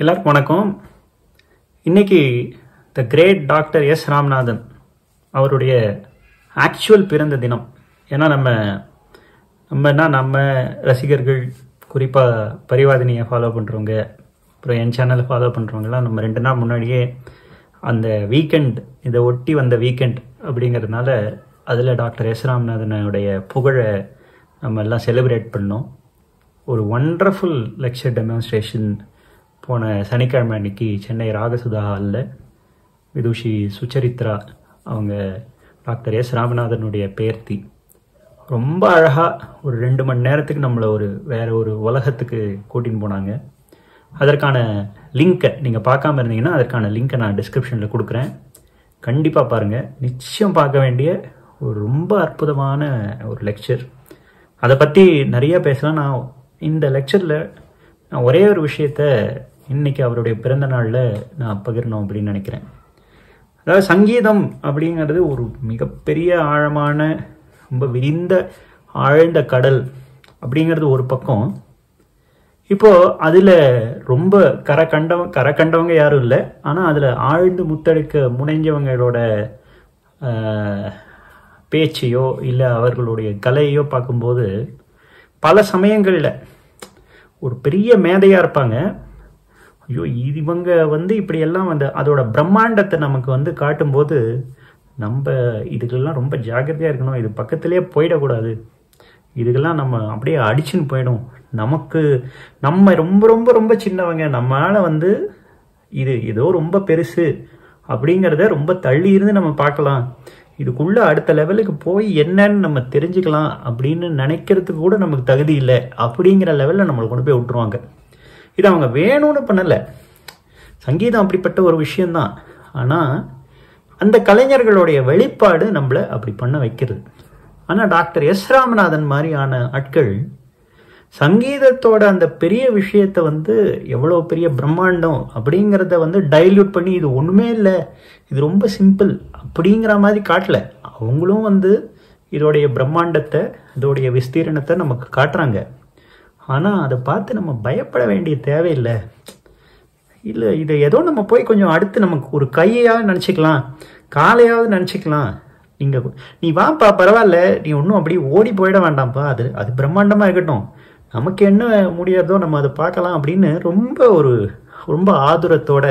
எல்லாருக்கும் வணக்கம். இன்னைக்கு the great doctor S Ramanathan அவருடைய ஆக்சுவல் பிறந்த தினம். ஏன்னா நம்ம நம்மனா நம்ம ரசிகர்கள் குறிப்பாக பரிவாதினியை ஃபாலோ பண்ணுறவங்க அப்புறம் என் சேனலை ஃபாலோ பண்ணுறவங்கலாம் நம்ம ரெண்டு நாள் முன்னாடியே அந்த வீக்கெண்ட் இதை ஒட்டி வந்த வீக்கெண்ட் அப்படிங்கிறதுனால அதில் டாக்டர் எஸ் ராமநாதனுடைய புகழை நம்ம எல்லாம் செலிப்ரேட் பண்ணோம். ஒரு ஒண்டர்ஃபுல் லெக்சர் டெமான்ஸ்ட்ரேஷன் போன சனிக்கிழமை அன்னைக்கு சென்னை ராகசுதா ஹாலில் விதுஷி சுச்சரித்ரா அவங்க டாக்டர் எஸ் ராமநாதனுடைய பேர்த்தி. ரொம்ப அழகாக ஒரு ரெண்டு மணி நேரத்துக்கு நம்மளை ஒரு வேற ஒரு உலகத்துக்கு கூட்டின்னு போனாங்க. அதற்கான லிங்க்கை நீங்கள் பார்க்காம இருந்தீங்கன்னா அதற்கான லிங்க்கை நான் டிஸ்கிரிப்ஷனில் கொடுக்குறேன். கண்டிப்பாக பாருங்கள் நிச்சயம் பார்க்க வேண்டிய ஒரு ரொம்ப அற்புதமான ஒரு லெக்சர் அதை பற்றி நிறைய பேசலாம். நான் இந்த லெக்சரில் நான் ஒரே ஒரு விஷயத்த இன்னைக்கு அவருடைய பிறந்த நாளில் நான் பகிரணும் அப்படின்னு நினைக்கிறேன். அதாவது சங்கீதம் அப்படிங்கிறது ஒரு மிகப்பெரிய ஆழமான ரொம்ப விரிந்த ஆழ்ந்த கடல் அப்படிங்கிறது ஒரு பக்கம். இப்போது அதில் ரொம்ப கரை கண்டவ கரை கண்டவங்க யாரும் இல்லை. ஆனால் அதில் ஆழ்ந்து முத்தெடுக்க முனைஞ்சவங்களோட பேச்சையோ இல்லை அவர்களுடைய கலையோ பார்க்கும்போது பல சமயங்களில் ஒரு பெரிய மேதையாக இருப்பாங்க. ஐயோ இவங்க வந்து இப்படியெல்லாம் வந்து அதோட பிரம்மாண்டத்தை நமக்கு வந்து காட்டும்போது நம்ம இதுக்கெல்லாம் ரொம்ப ஜாக்கிரதையாக இருக்கணும். இது பக்கத்துலேயே போயிடக்கூடாது. இதுக்கெல்லாம் நம்ம அப்படியே அடிச்சுன்னு போயிடும். நமக்கு நம்ம ரொம்ப ரொம்ப ரொம்ப சின்னவங்க. நம்மளால வந்து இது ஏதோ ரொம்ப பெருசு அப்படிங்கிறத ரொம்ப தள்ளி இருந்து நம்ம பார்க்கலாம். இதுக்குள்ள அடுத்த லெவலுக்கு போய் என்னன்னு நம்ம தெரிஞ்சுக்கலாம் அப்படின்னு நினைக்கிறதுக்கு கூட நமக்கு தகுதி இல்லை. அப்படிங்கிற லெவலில் நம்மளை கொண்டு போய் விட்டுருவாங்க. இது அவங்க வேணும்னு பண்ணலை. சங்கீதம் அப்படிப்பட்ட ஒரு விஷயந்தான் ஆனால் அந்த கலைஞர்களுடைய வெளிப்பாடு நம்மளை அப்படி பண்ண வைக்கிறது. ஆனால் டாக்டர் எஸ் ராமநாதன் மாதிரியான ஆட்கள் சங்கீதத்தோட அந்த பெரிய விஷயத்தை வந்து எவ்வளோ பெரிய பிரம்மாண்டம் அப்படிங்கிறத வந்து டைல்யூட் பண்ணி இது ஒன்றுமே இல்லை இது ரொம்ப சிம்பிள் அப்படிங்கிற மாதிரி காட்டல. அவங்களும் வந்து இதோடைய பிரம்மாண்டத்தை இதோடைய விஸ்தீரணத்தை நமக்கு காட்டுறாங்க. ஆனால் அதை பார்த்து நம்ம பயப்பட வேண்டிய தேவையில்லை. இல்லை இதை ஏதோ நம்ம போய் கொஞ்சம் அடுத்து நமக்கு ஒரு கையாவது நினச்சிக்கலாம் காலையாவது நினச்சிக்கலாம். நீங்கள் நீ வாப்பா பரவாயில்ல நீ ஒன்றும் அப்படியே ஓடி போயிட வேண்டாம்ப்பா. அது அது பிரம்மாண்டமாக இருக்கட்டும். நமக்கு என்ன முடியாதோ நம்ம அதை பார்க்கலாம் அப்படின்னு ரொம்ப ஒரு ரொம்ப ஆதுரத்தோட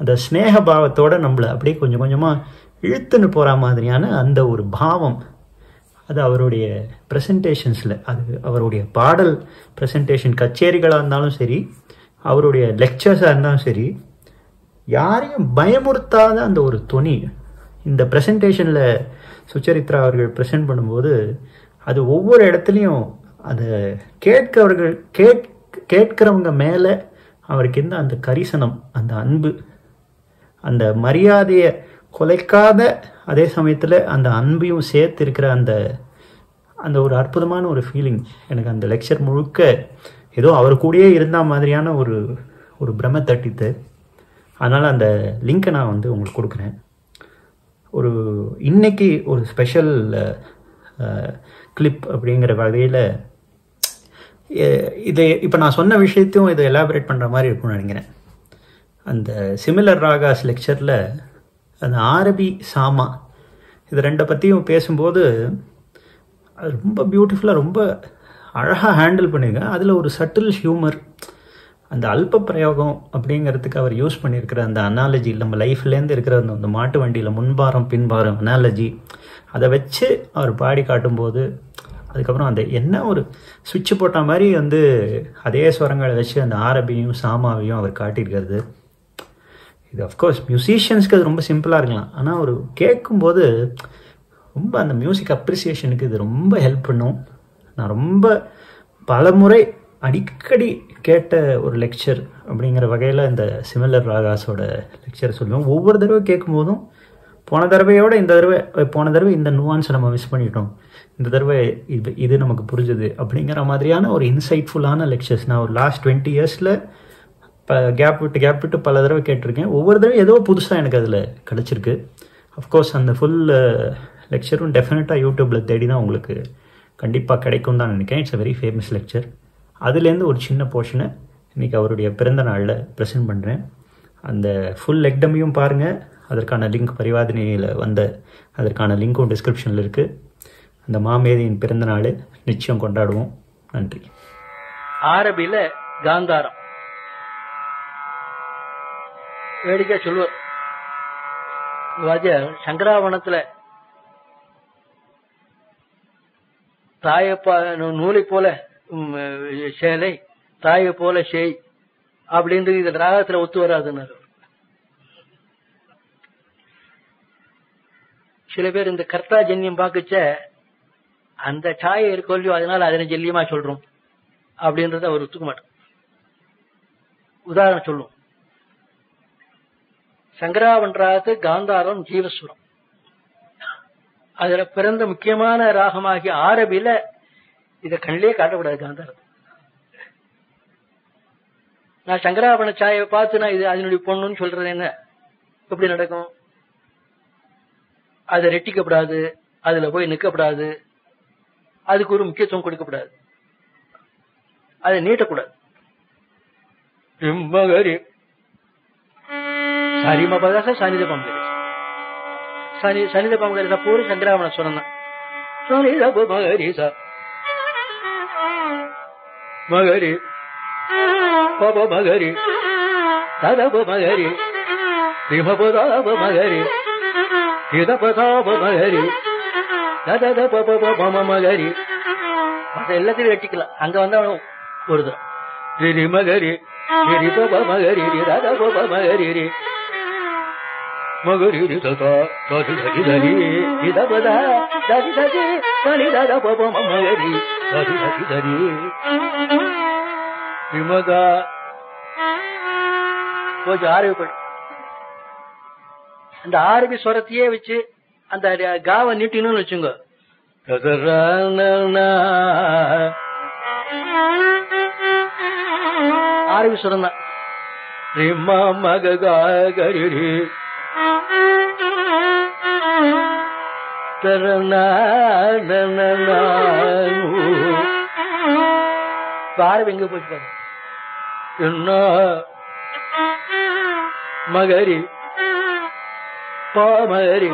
அந்த ஸ்நேக பாவத்தோடு நம்மளை அப்படியே கொஞ்சம் கொஞ்சமாக இழுத்துன்னு போகிற மாதிரியான அந்த ஒரு பாவம். அது அவருடைய ப்ரெசன்டேஷன்ஸில் அது அவருடைய பாடல் ப்ரெசன்டேஷன் கச்சேரிகளாக இருந்தாலும் சரி அவருடைய லெக்சர்ஸாக இருந்தாலும் சரி யாரையும் பயமுறுத்தாத அந்த ஒரு துணி இந்த ப்ரெசன்டேஷனில் சுச்சரித்ரா அவர்கள் ப்ரெசென்ட் பண்ணும்போது அது ஒவ்வொரு இடத்துலையும் அதை கேட்கவர்கள் கேட் கேட்கிறவங்க மேலே அவருக்கு இருந்த அந்த கரிசனம் அந்த அன்பு அந்த மரியாதையை குலைக்காத அதே சமயத்தில் அந்த அன்பையும் சேர்த்து இருக்கிற அந்த அந்த ஒரு அற்புதமான ஒரு ஃபீலிங் எனக்கு அந்த லெக்சர் முழுக்க ஏதோ அவர் கூடயே இருந்த மாதிரியான ஒரு ஒரு பிரம தட்டித்து அதனால் அந்த லிங்கை நான் வந்து உங்களுக்கு கொடுக்குறேன். ஒரு இன்னைக்கு ஒரு ஸ்பெஷல் கிளிப் அப்படிங்கிற வகையில் இதை இப்போ நான் சொன்ன விஷயத்தையும் இதை எலாபரேட் பண்ணுற மாதிரி இருக்கும்னு நினைக்கிறேன். அந்த சிமிலர் ராகாஸ் லெக்சரில் அந்த ஆரபி சாமா. இது ரெண்டை பற்றியும் பேசும்போது அது ரொம்ப பியூட்டிஃபுல்லாக ரொம்ப அழகாக ஹேண்டில் பண்ணியிருக்கேன் அதில் ஒரு சட்டில் ஹியூமர் அந்த அல்ப பிரயோகம் அப்படிங்கிறதுக்கு அவர் யூஸ் பண்ணியிருக்கிற அந்த அனாலஜி நம்ம லைஃப்லேருந்து இருக்கிற அந்த அந்த மாட்டு வண்டியில் முன்பாரம் பின்பாரம் அனாலஜி அதை வச்சு அவர் பாடி காட்டும்போது அதுக்கப்புறம் அந்த என்ன ஒரு சுவிட்ச் போட்ட மாதிரி வந்து அதே ஸ்வரங்களை வச்சு அந்த ஆரபியும் சாமாவையும் அவர் காட்டியிருக்கிறது. இது அஃப்கோர்ஸ் மியூசிஷியன்ஸ்க்கு அது ரொம்ப சிம்பிளாக இருக்கலாம். ஆனால் ஒரு கேட்கும்போது ரொம்ப அந்த மியூசிக் அப்ரிசியேஷனுக்கு இது ரொம்ப ஹெல்ப் பண்ணும். நான் ரொம்ப பலமுறை அடிக்கடி கேட்ட ஒரு லெக்சர் அப்படிங்கிற வகையில் இந்த சிமிலர் ராகாஸோட லெக்சர் சொல்லுவேன். ஒவ்வொரு தடவை கேட்கும்போதும் போன தடவையோட இந்த தடவை போன தடவை இந்த நுவான்ஸை நம்ம மிஸ் பண்ணிட்டோம். இந்த தடவை இது இது நமக்கு புரிஞ்சுது அப்படிங்கிற மாதிரியான ஒரு இன்சைட்ஃபுல்லான லெக்சர்ஸ் நான் ஒரு லாஸ்ட் டுவெண்ட்டி இயர்ஸில் இப்போ கேப் விட்டு கேப் விட்டு பல தடவை கேட்டிருக்கேன். ஒவ்வொரு தடவை ஏதோ புதுசாக எனக்கு அதில் கிடச்சிருக்கு. அஃப்கோர்ஸ் அந்த ஃபுல் லெக்சரும் டெஃபினட்டாக யூடியூப்பில் தேடி தான் உங்களுக்கு கண்டிப்பாக கிடைக்கும் தான் நினைக்கிறேன். It's a very famous lecture அதுலேருந்து ஒரு சின்ன போர்ஷனை இன்றைக்கி அவருடைய பிறந்த நாளில் ப்ரெசென்ட் பண்ணுறேன் அந்த ஃபுல் லெக்டமையும் பாருங்கள் அதற்கான லிங்க் பரிவாதினியில் வந்த அதற்கான லிங்க்கும் டிஸ்கிரிப்ஷனில் இருக்குது அந்த மாமேதியின் பிறந்த நாள் நிச்சயம் கொண்டாடுவோம். நன்றி. ஆரபியில் காந்தாரம் வேடிக்கை சொல்லுவார் வாத்தியார் சங்கராவணத்துல தாயப்பா நூலை போல உம், சேலை தாயை போல சேய் அப்படின்றது இந்த ராகத்துல ஒத்து வராதுன்னு சில பேர் இந்த கர்த்தா ஜன்யம் பாக்குச்ச அந்த சாயை இருக்கோ இல்லையோ அதனால அதனை ஜல்லியமா சொல்றோம் அப்படின்றத அவர் ஒத்துக்க மாட்டோம் உதாரணம் சொல்லும் சங்கராவன்றாத்து காந்தாரம் ஜீவஸ்வரம் அதுல பிறந்த முக்கியமான ராகமாகிய ஆரபில இத கண்ணிலே காட்டக்கூடாது காந்தாரம். நான் சங்கராபண சாயை பார்த்து நான் இது அதனுடைய பொண்ணுன்னு சொல்றது என்ன? எப்படி நடக்கும்? அதை ரெட்டிக்கப்படாது அதுல போய் நிற்கப்படாது அதுக்கு ஒரு முக்கியத்துவம் கொடுக்கப்படாது. அதை நீட்டக்கூடாது. மகரி சரிம பதாச சனித பங்கரி சனி சனித பங்கரி பூரி சங்கராமண சொன்னான். சனித மகரி ச மகரி. பப மகரி. ததப மகரி. ரிமபதாப மகரி. இதபதாப பப பம மகரி. மற்ற எல்லாத்தையும் வெட்டிக்கலாம் அங்க வந்தா அவன் ஒரு தரம் மகரி ரிரி பப மகரி. ரி ரத பப மகரி. ரி மகரி ரி ததா ததி ததி தரி இத பத ததி ததி தனி தத பப ம மகரி ததி ததி தரி விமகா கொஞ்சம் ஆரம்பி போய் அந்த ஆரம்பி ஸ்வரத்தையே வச்சு அந்த காவை நீட்டினு வச்சுங்க ஆரம்பி ஸ்வரம் தான் ரிம்மா எங்க போச்சு என்ன? மகரி. பாமகரி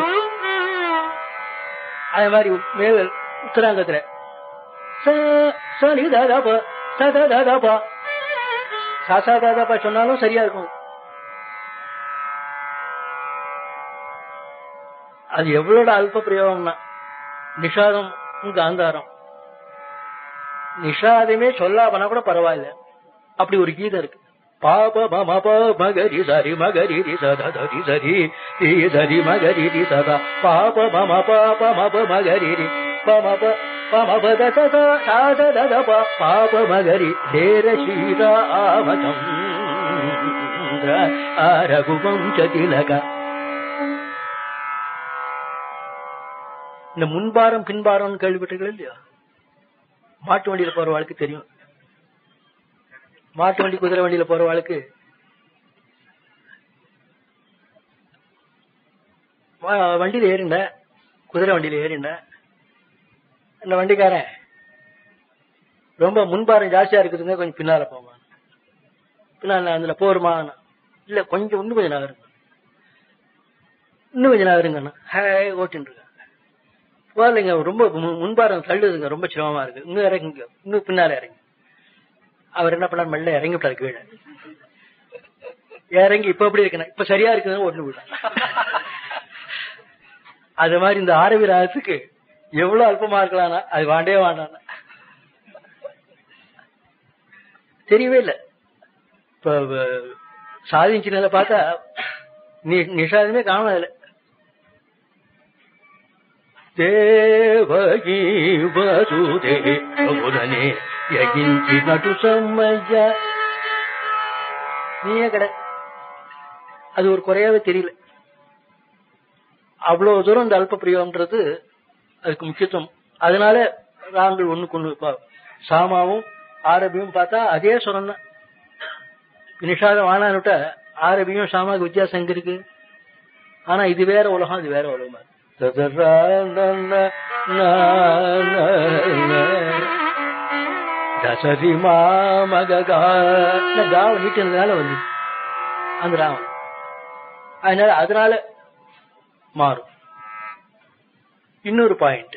அதே மாதிரி மேல உத்தராங்கத்துல. சனி தாதாப்பா சதா தாதாபா சாசா தாதாப்பா சொன்னாலும் சரியா இருக்கும். அது எவ்வளோட அல்ப பிரயோகம்னா நிஷாதம் காந்தாரம் நிஷாதமே சொல்லாமனா கூட பரவாயில்ல. அப்படி ஒரு கீதம் இருக்கு. பாப மம ப மகரி சரி மகரி ரி சதா தரி சரி ரி சரி மகரி ரி சதா பாப மம பாப மப மகரி ரி. பம ப பம சாத தத ப. பாப மகரி தேர சீதா ஆமதம் அரகுபம் சதிலகா இந்த முன்பாரம் பின்பாரம்னு கேள்விப்பட்டீர்கள் இல்லையா? மாட்டு வண்டியில போறவாளுக்கு தெரியும். மாட்டு வண்டி குதிரை வண்டியில போற வாழ்க்கை வண்டியில ஏறிண்ட குதிரை வண்டியில ஏறிண்ட இந்த வண்டிக்காரன் ரொம்ப முன்பாரம் ஜாஸ்தியா இருக்குதுங்க கொஞ்சம் பின்னால போவான். பின்னால அதுல போருமா? இல்ல கொஞ்சம் இன்னும் கொஞ்சம் நகருங்க. இன்னும் கொஞ்சம் நகருங்கண்ணா. ஹே ஓட்டின்னு இருக்காங்க போகலைங்க ரொம்ப முன்பாரம் தள்ளுதுங்க ரொம்ப சிரமமா இருக்கு. இங்க இறங்குங்க இன்னும் பின்னால இறங்கி. அவர் என்ன பண்ணார்? மெல்ல இறங்கி விட்டாரு கீழே. இறங்கி இப்ப எப்படி இருக்கணும் இப்ப சரியா இருக்குதுன்னு ஒண்ணு விட அது மாதிரி இந்த ஆரவி ராகத்துக்கு எவ்வளவு அல்பமா இருக்கலாம்னா அது வாண்டே வாண்டான தெரியவே இல்லை. இப்ப வ- பார்த்தா நீ நிஷாதமே காணல அதுல. దేవగీ వసుదేవులనే యగించినటు సమ్మయ్య நீயே கடை அது ஒரு குறையாவே தெரியல அவ்வளவு தூரம் இந்த அல்ப பிரியோன்றது அதுக்கு முக்கியத்துவம் அதனால ராங்கள் ஒண்ணுக்கு ஒண்ணு இப்ப சாமாவும் ஆரபியும் பார்த்தா அதே சுரம் தான் நிஷாதம் ஆனான்னுட்ட ஆரபியும் சாமாவுக்கு வித்தியாசம் எங்க இருக்கு ஆனா இது வேற உலகம் இது வேற உலகமா இருக்கு. ததரா நன நன தசரி மாமக காவ நீட்டினதுனால வந்து அந்த ராமம் அதனால அதனால மாறும் இன்னொரு பாயிண்ட்